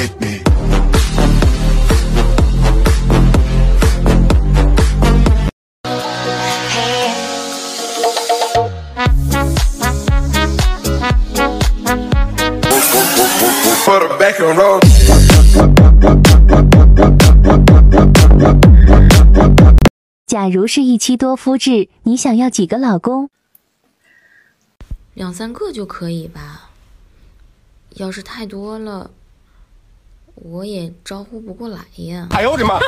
hit me. 假如是一妻多夫制，你想要几个老公？两三个就可以吧。要是太多了，我也招呼不过来呀。哎呦我的妈！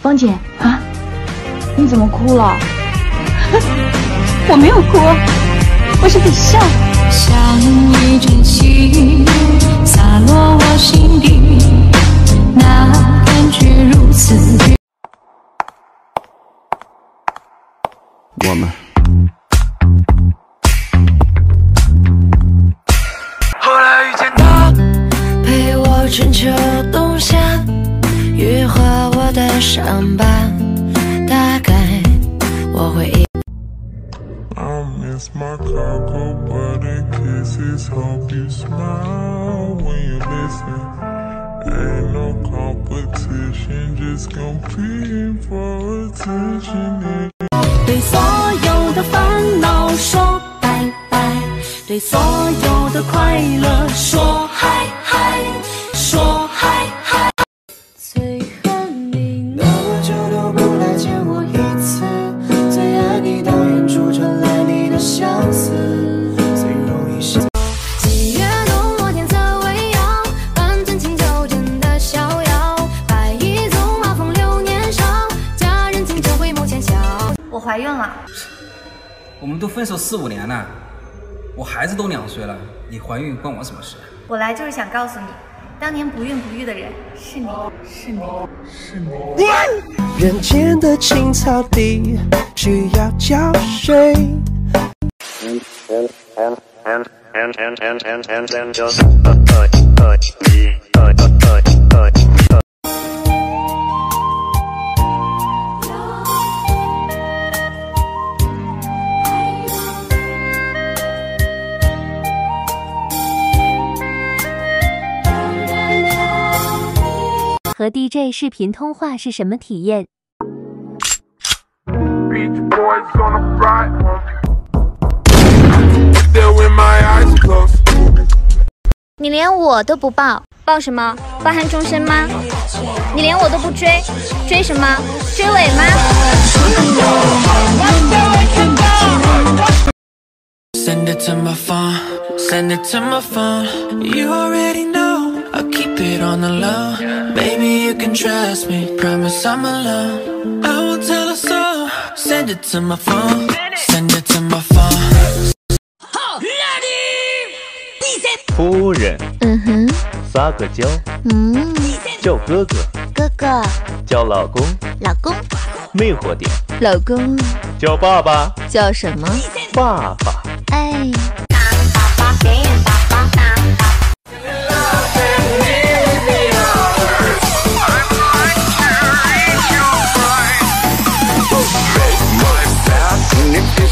芳姐啊，你怎么哭了？我没有哭，我是在笑。像一阵细雨洒落我心底，那我们。后来遇见他，陪我春秋冬夏，羽化我的伤疤，大概我会。I miss my cargo, but kisses, hope you smile when you listen. Ain't no competition, just competing for attention. 对所有的烦恼说拜拜，对所有的快乐说怀孕了。我们都分手四五年了，我孩子都两岁了，你怀孕关我什么事？我来就是想告诉你，当年不孕不育的人是你，是你，是你。人间的青草地需要浇水。和 DJ 视频通话是什么体验？Beach boys on a ride home. Still with my eyes closed. 你连我都不抱，抱什么？抱憾终身吗？你连我都不追，追什么？追尾吗？Send it to my phone, send it to my phone. You already know, I'll keep it on the low. Baby, you can trust me, promise I'm alone. I won't tell a soul. Send it to my phone, send it to my phone. 夫人，嗯哼，撒个娇，嗯，叫哥哥，哥哥，叫老公，老公，魅惑点，老公，叫爸爸，叫什么？爸爸。哎。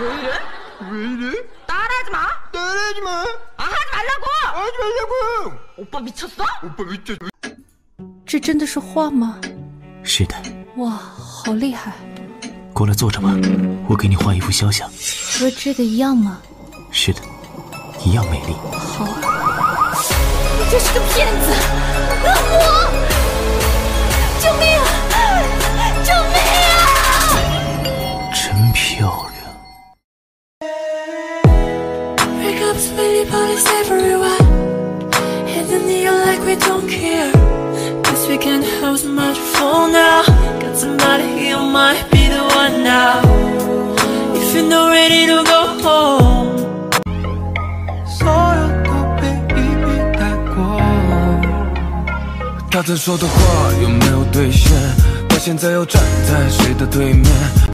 왜 이래? 왜 이래? 따라하지 마. 따라하지 마. 아 하지 말라고. 하지 말라고. 오빠 미쳤어? 오빠 미쳤. 这真的是画吗？是的，哇，好厉害！过来坐着吧，我给你画一幅肖像。和这个一样吗？是的，一样美丽。好啊。你就是个骗子！我，救命啊！ cops, really police everywhere. The neon like we don't care. Guess we can't have so much for now. Got somebody here might be the one now. If you're not ready to go home.